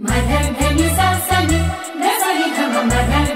My hand, hand is awesome. That's why he come on my hand.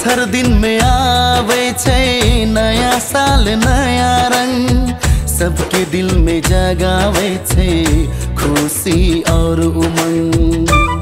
इस हर दिन में आवे छै नया साल नया रंग। सबके दिल में जगावे छै खुशी और उमंग।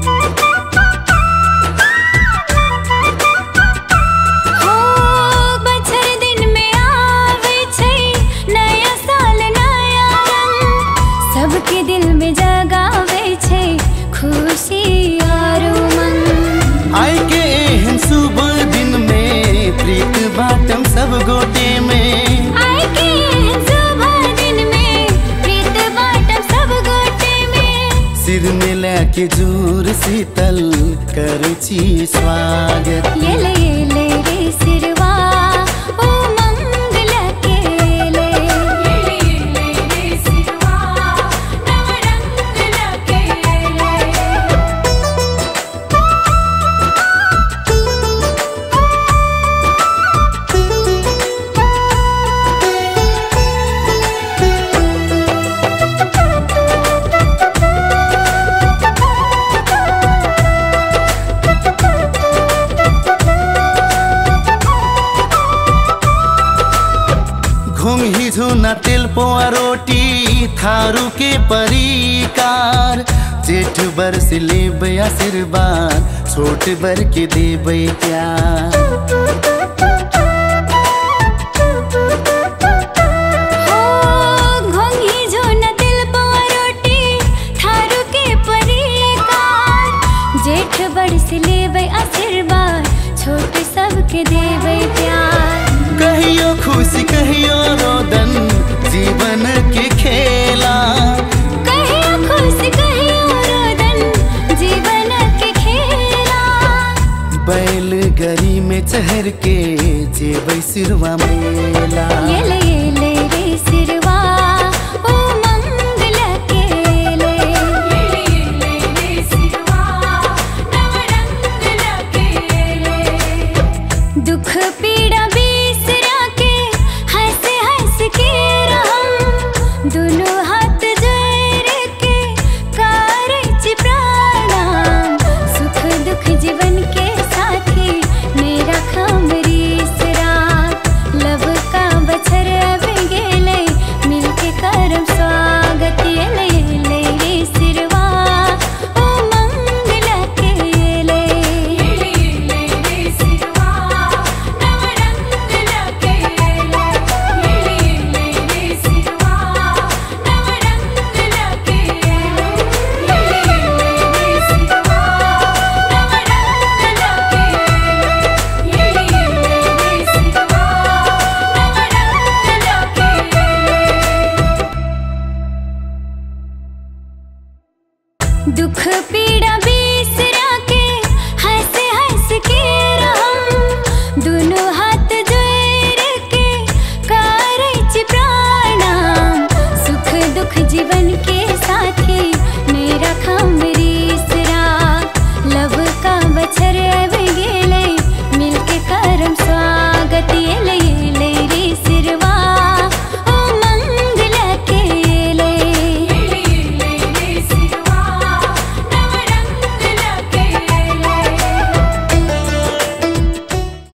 के शीतल कर ची स्वागत। येले येले रे। घुम हिजो न तेल पोआ रोटी, थारू के परिकार। जेठ बर से ले आशीर्वाद छोट बर के देब प्यार में चहर के जेब सिरवा मेला।